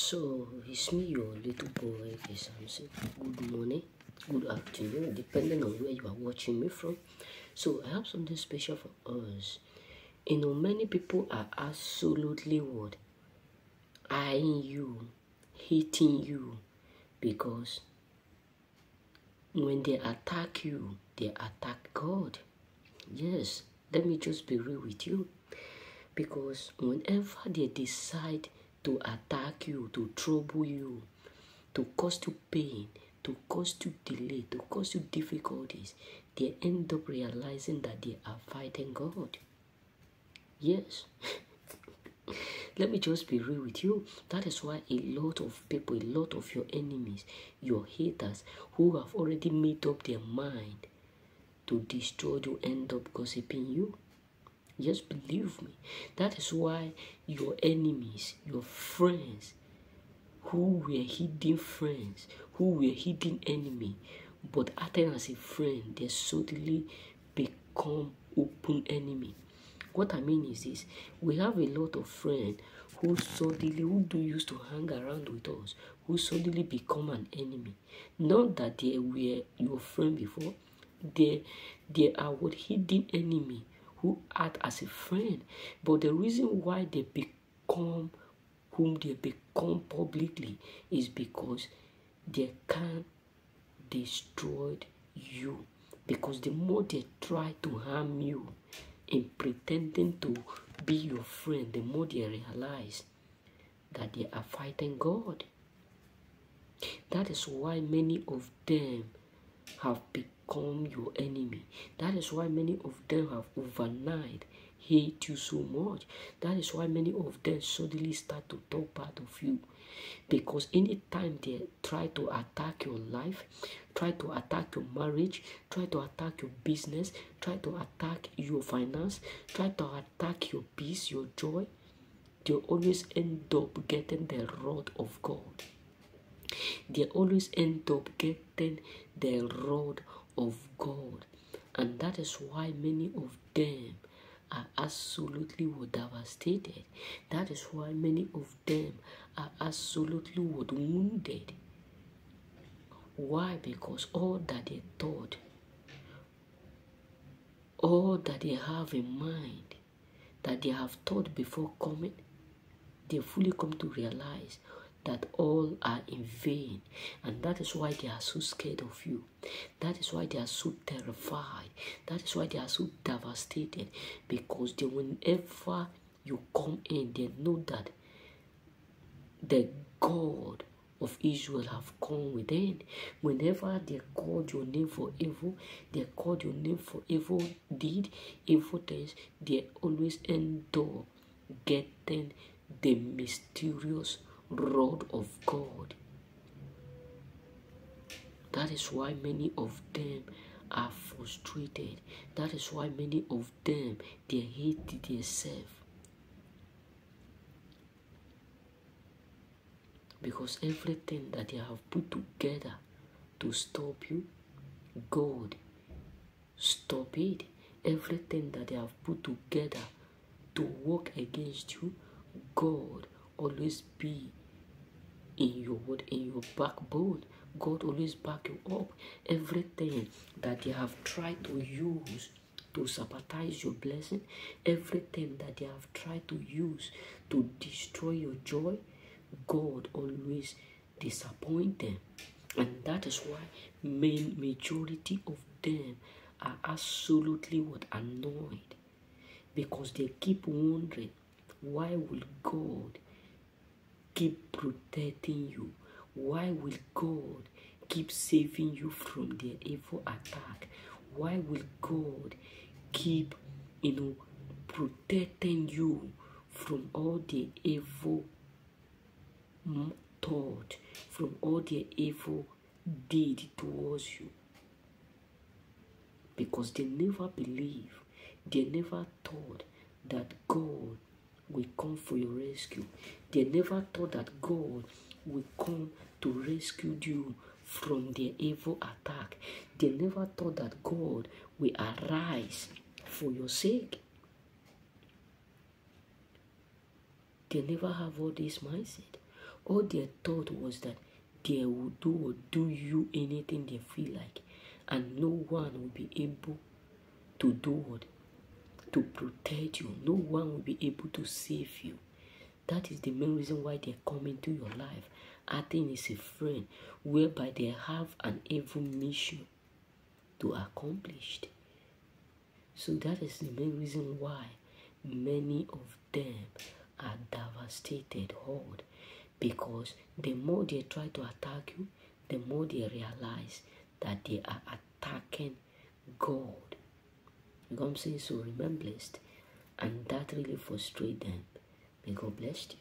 So it's me, your little boy, Samson. Good morning, good afternoon, depending on where you are watching me from. So I have something special for us. You know, many people are absolutely what eyeing you, hating you, because when they attack you, they attack God. Yes, let me just be real with you. Because whenever they decide to attack you, to trouble you, to cause you pain, to cause you delay, to cause you difficulties, they end up realizing that they are fighting God. Yes. Let me just be real with you. That is why a lot of people, a lot of your enemies, your haters, who have already made up their mind to destroy you, end up gossiping you. Just believe me. That is why your enemies, your friends, who were hidden friends, who were hidden enemy, but acting as a friend, they suddenly become open enemy. What I mean is this: we have a lot of friends who suddenly who do used to hang around with us, who suddenly become an enemy. Not that they were your friend before, they they are what hidden enemy who act as a friend. But the reason why they become whom they become publicly is because they can destroy you. Because the more they try to harm you in pretending to be your friend, the more they realize that they are fighting God. That is why many of them have become your enemy. That is why many of them have overnight hate you so much. That is why many of them suddenly start to talk bad of you. Because anytime they try to attack your life, try to attack your marriage, try to attack your business, try to attack your finance, try to attack your peace, your joy, they always end up getting the rod of God. They always end up getting the wrath of God. And that is why many of them are absolutely devastated. That is why many of them are absolutely wounded. Why? Because all that they thought, all that they have in mind, that they have thought before coming, they fully come to realize that all are in vain. And that is why they are so scared of you. That is why they are so terrified. That is why they are so devastated. Because they whenever you come in they know that the god of Israel have come within. Whenever they called your name for evil, they called your name for evil deed, evil things, they always end up getting the mysterious rod of God. That is why many of them are frustrated. That is why many of them they hate themselves. Because everything that they have put together to stop you, God stop it. Everything that they have put together to work against you, God always be in your word, in your backbone. God always back you up. Everything that they have tried to use to sabotage your blessing, everything that they have tried to use to destroy your joy, God always disappoint them. And that is why main majority of them are absolutely what annoyed because they keep wondering why will God keep protecting you? Why will God keep saving you from their evil attack? Why will God keep, you know, protecting you from all the evil thought, from all the evil deed towards you? Because they never believe, they never thought that God will come for your rescue. They never thought that God will come to rescue you from their evil attack. They never thought that God will arise for your sake. They never have all this mindset. All their thought was that they will do or do you anything they feel like, and no one will be able to do what to protect you. No one will be able to save you. That is the main reason why they're coming to your life. Acting is a friend whereby they have an evil mission to accomplish. So that is the main reason why many of them are devastated hard because the more they try to attack you, the more they realize that they are attacking God. What saying? So remain blessed. And that really frustrates them. May God bless you.